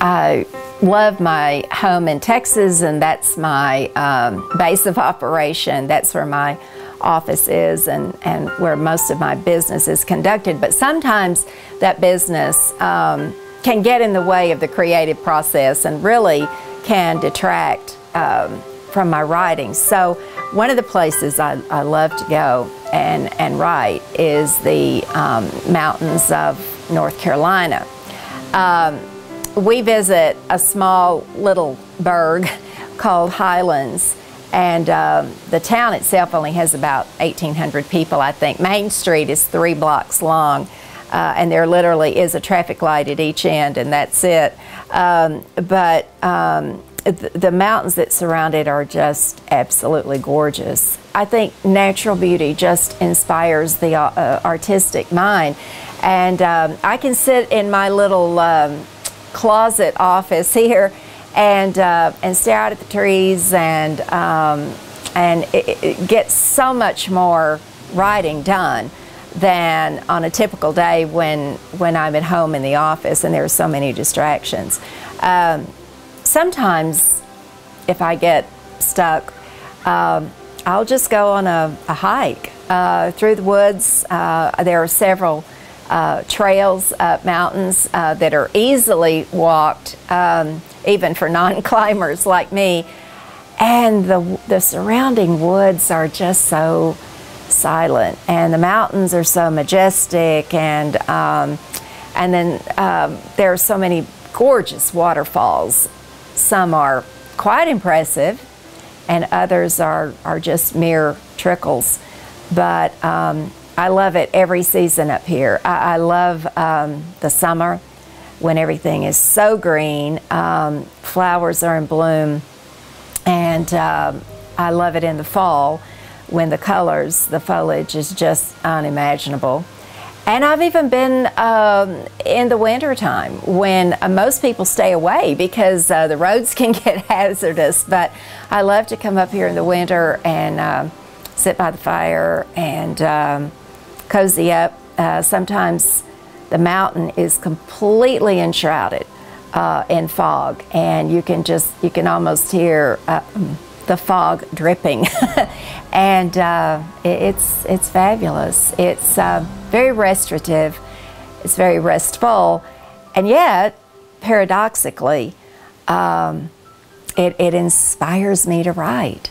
I love my home in Texas, and that's my um, base of operation. That's where my office is and, and where most of my business is conducted. But sometimes that business um, can get in the way of the creative process and really can detract um, from my writing. So one of the places I, I love to go and, and write is the um, mountains of North Carolina. We visit a small little burg called Highlands and um, the town itself only has about 1,800 people, I think. Main Street is three blocks long, uh, and there literally is a traffic light at each end, and that's it. Um, but um, th the mountains that surround it are just absolutely gorgeous. I think natural beauty just inspires the uh, artistic mind. And um, I can sit in my little um, closet office here and uh, and stare out at the trees and um, and it, it so much more writing done than on a typical day when when I'm at home in the office and there are so many distractions. Um, sometimes, if I get stuck, um, I'll just go on a, a hike uh, through the woods. Uh, there are several uh, trails up mountains uh, that are easily walked, um, even for non-climbers like me. And the, the surrounding woods are just so silent, and the mountains are so majestic, and um, and then um, there are so many gorgeous waterfalls. Some are quite impressive, and others are are just mere trickles. But um, I love it every season up here. I, I love um, the summer when everything is so green, um, flowers are in bloom, and um, I love it in the fall when the colors, the foliage is just unimaginable. And I've even been um, in the wintertime when uh, most people stay away because uh, the roads can get hazardous. But I love to come up here in the winter and uh, sit by the fire and um, cozy up. Uh, sometimes the mountain is completely enshrouded uh, in fog, and you can just you can almost hear uh, the fog dripping, and uh, it, it's it's fabulous. It's uh, very restorative. It's very restful, and yet paradoxically, um, it, it inspires me to write.